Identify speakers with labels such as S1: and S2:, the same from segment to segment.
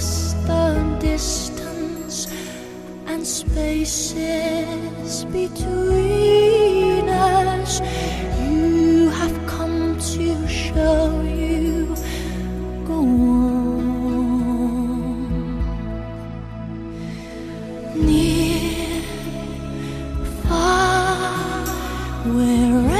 S1: the distance and spaces between us. You have come to show you go on. Near, far, wherever.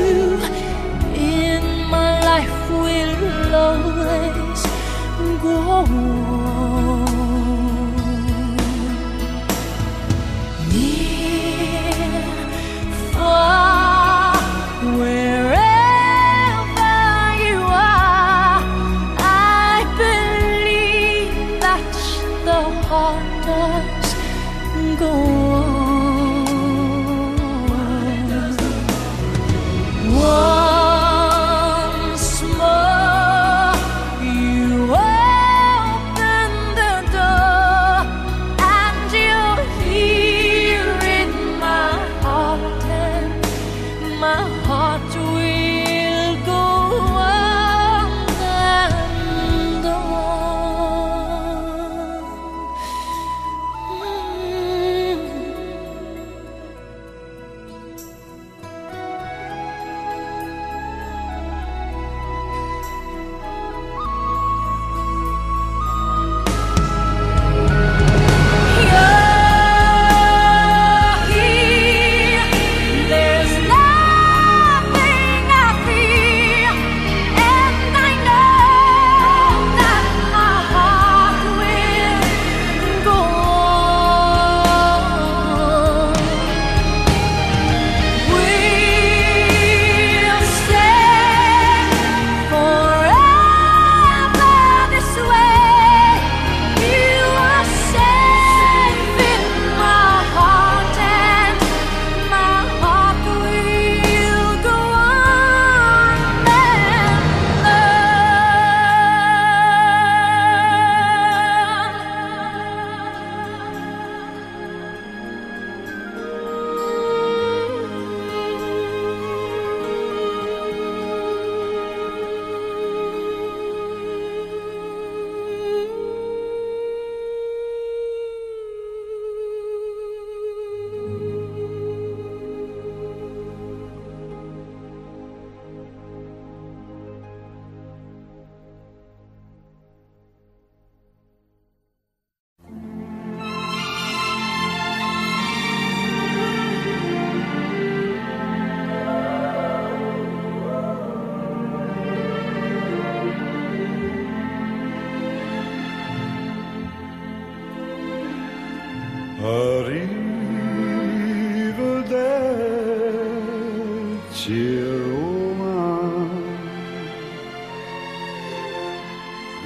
S2: Chiaroma.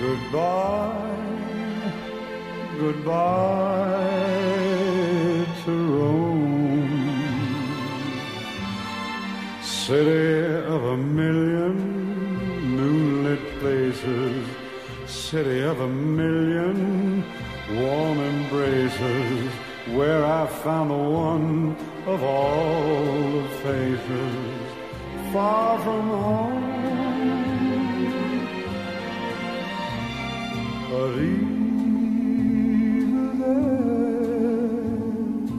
S2: Goodbye, goodbye to Rome, city of a million moonlit places, city of a million warm embraces, where I found the one of all the faces, far from home. But even there,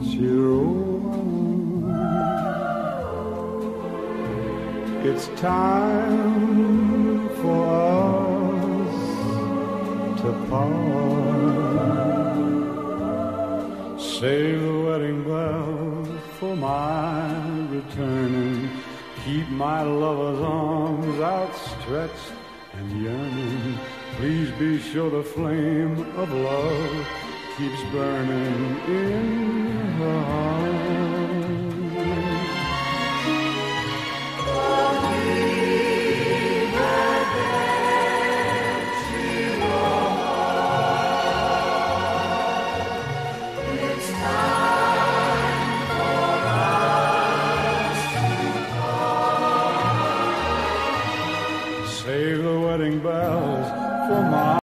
S2: Chiaroma, it's time for us to part. Save the wedding bells for my returning. Keep my lover's arms outstretched and yearning. Please be sure the flame of love keeps burning in her heart.